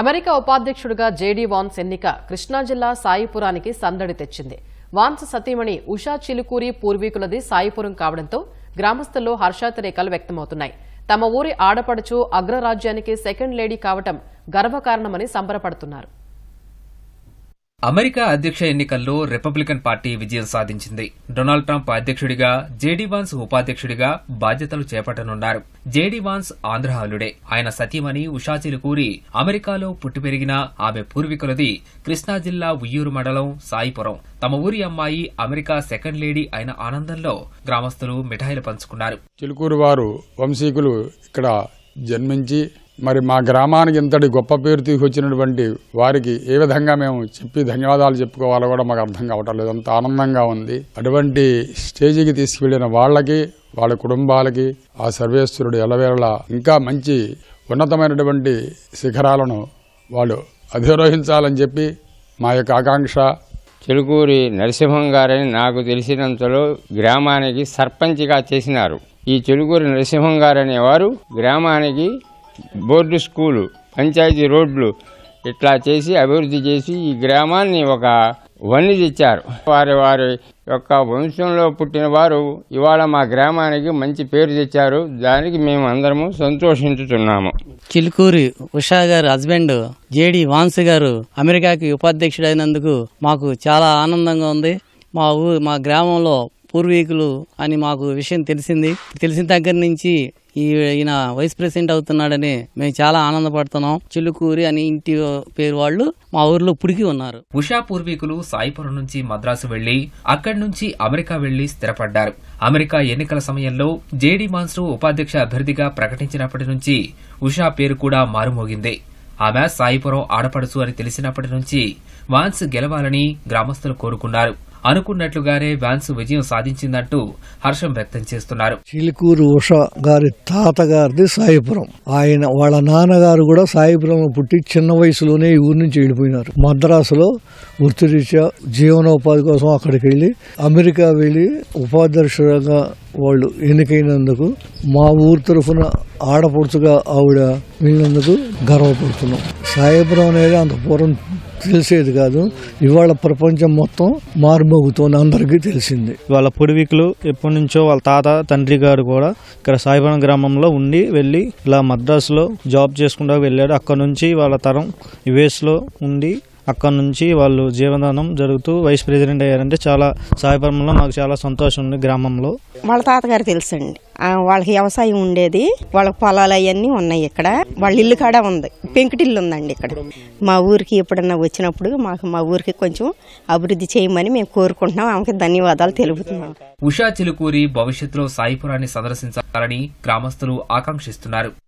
America ఉపాధ్యక్షుడిగా JD Vance ఎన్నిక కృష్ణా జిల్లా సాయిపురానికి సందడి తెచ్చింది. వాన్స్ సతీమణి ఉషా చిలుకూరి పూర్వీకులది సాయిపురం కావడంతో గ్రామస్తుల్లో హర్షాతిరేకాలు వ్యక్తమవుతున్నాయి. తమ ఊరి ఆడపడుచు అగ్రరాజ్యానికి సెకండ్ లేడీ కావటం గర్వకారణమని సంబరపడుతున్నారు. అమెరికా అధ్యక్ష ఎన్నికల్లో రిపబ్లికన్ పార్టీ విజయం సాధించింది. డొనాల్డ్ ట్రంప్ అధ్యక్షుడిగా జేడీ వాన్స్ ఉపాధ్యక్షుడిగా బాధ్యతలు చేపట్టనున్నారు. జేడీ వాన్స్ ఆంధ్రహాలుడే ఆయన సతీమణి ఉషాచిలు కూరి అమెరికాలో పుట్టి పెరిగిన ఆమె పూర్వీకులది కృష్ణా జిల్లా ఉయ్యూరు మండలం సాయిపురం. తమ ఊరి అమ్మాయి అమెరికా సెకండ్ లేడీ అయిన ఆనందంలో గ్రామస్తులు మిఠాయిలు పంచుకున్నారు. చిలుకూరు వారు వంశీకులు ఇక్కడ జన్మించి మరి మా గ్రామానికి ఇంతటి గొప్ప పేరు తీసుకొచ్చినటువంటి వారికి ఏ విధంగా మేము చెప్పి ధన్యవాదాలు చెప్పుకోవాలో కూడా మాకు అర్థం కావటం లేదు. అంత ఆనందంగా ఉంది. అటువంటి స్టేజికి తీసుకువెళ్ళిన వాళ్ళకి వాళ్ళ కుటుంబాలకి ఆ సర్వేశ్వరుడు ఎలవేళ ఇంకా మంచి ఉన్నతమైనటువంటి శిఖరాలను వాళ్ళు అధిరోహించాలని చెప్పి మా యొక్క ఆకాంక్ష. చిలుకూరి నరసింహం గారని నాకు తెలిసినంతలో గ్రామానికి సర్పంచ్గా చేసినారు. ఈ చిలుకూరి నరసింహం గారు అనేవారు గ్రామానికి బోర్డు స్కూలు పంచాయతీ రోడ్లు ఇట్లా చేసి అభివృద్ధి చేసి ఈ గ్రామాన్ని ఒక వన్ని తెచ్చారు. వారి వారి యొక్క వంశంలో పుట్టిన వారు ఇవాళ మా గ్రామానికి మంచి పేరు తెచ్చారు. దానికి మేము అందరము సంతోషించుతున్నాము. చిలుకూరి ఉషా గారు హస్బెండ్ జేడి వాన్స్ గారు అమెరికాకి ఉపాధ్యక్షుడైనందుకు మాకు చాలా ఆనందంగా ఉంది. మా ఊ మా గ్రామంలో పూర్వీకులు అని మాకు విషయం తెలిసింది. తెలిసిన దగ్గర నుంచి ఈయన వైస్ ప్రెసిడెంట్ అవుతున్నాడని మేము చాలా ఆనందపడుతున్నాం. చిలుకూరి అని ఇంటి పేరు వాళ్ళు మా ఊర్లో పుడికి ఉన్నారు. ఉషా పూర్వీకులు సాయిపురం నుంచి మద్రాసు వెళ్ళి అక్కడి నుంచి అమెరికా వెళ్ళి స్థిరపడ్డారు. అమెరికా ఎన్నికల సమయంలో జేడీ మాన్స్ను ఉపాధ్యక్ష అభ్యర్థిగా ప్రకటించినప్పటి నుంచి ఉషా పేరు కూడా మారుమోగింది. ఆమె సాయిపురం ఆడపడుచు అని తెలిసినప్పటి నుంచి వాన్స్ గెలవాలని గ్రామస్తులు కోరుకున్నారు. అనుకున్నట్లుగానే వ్యాన్స్ విజయం సాధించిందంటూ హర్షం వ్యక్తం చేస్తున్నారు. చిలుకూరు ఉష గారి తాతగారిది సాయిపురం. ఆయన వాళ్ళ నాన్నగారు కూడా సాయిపురం పుట్టి చిన్న వయసులోనే ఈ ఊరి నుంచి వెళ్ళిపోయినారు. మద్రాసులో వృత్తిరీత్యా జీవనోపాధి కోసం అక్కడికి వెళ్ళి అమెరికా వెళ్ళి ఉపాధ్యక్షులుగా వాళ్ళు ఎన్నికైనందుకు మా ఊరు తరఫున ఆడపడుచుగా ఆవిడ వెళ్ళినందుకు గర్వపడుతున్నాం. సాయిపురం అనేది అంత పూర్వం తెలిసేది కాదు. ఇవాళ ప్రపంచం మొత్తం మారుమోగుతోంది అందరికీ తెలిసింది. వాళ్ళ పూర్వీకులు ఎప్పటి నుంచో వాళ్ళ తాత తండ్రి గారు కూడా ఇక్కడ సాయిపురం గ్రామంలో ఉండి వెళ్ళి ఇలా మద్రాసులో జాబ్ చేసుకుంటూ వెళ్ళాడు. అక్కడ నుంచి వాళ్ళ తరం యుఎస్లో ఉండి అక్కడ నుంచి వాళ్ళు జీవనానం జరుగుతూ వైస్ ప్రెసిడెంట్ అయ్యారంటే చాలా సాయిపురంలో మాకు చాలా సంతోషం ఉంది గ్రామంలో. వాళ్ళ తాతగారు తెలుసండి. ఆ, వాళ్ళకి వ్యవసాయం ఉండేది. వాళ్ళ పొలాలు అవన్నీ ఉన్నాయి ఇక్కడ. వాళ్ళ ఇల్లు కాడ ఉంది. పెంకుటిల్లు ఉందండి ఇక్కడ. మా ఊరికి ఎప్పుడన్నా వచ్చినప్పుడు మాకు మా ఊరికి కొంచెం అభివృద్ధి చేయమని మేము కోరుకుంటున్నాం. ఆమెకి ధన్యవాదాలు తెలుపుతున్నాం. ఉషా చిలుకూరి భవిష్యత్తులో సాయిపురాన్ని సందర్శించాలని గ్రామస్తులు ఆకాంక్షిస్తున్నారు.